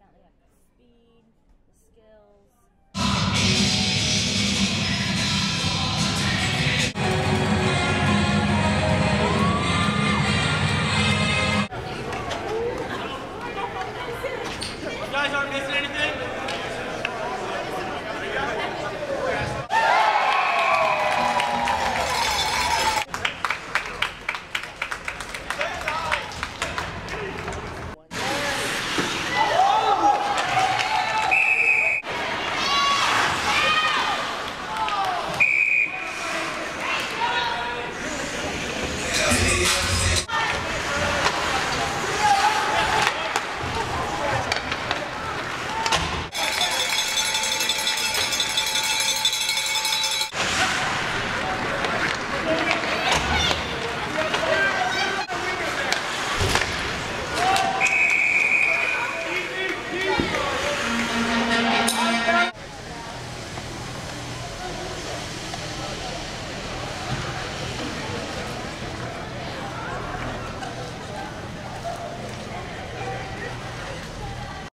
have the speed, the skills. You guys aren't missing anything? Yeah.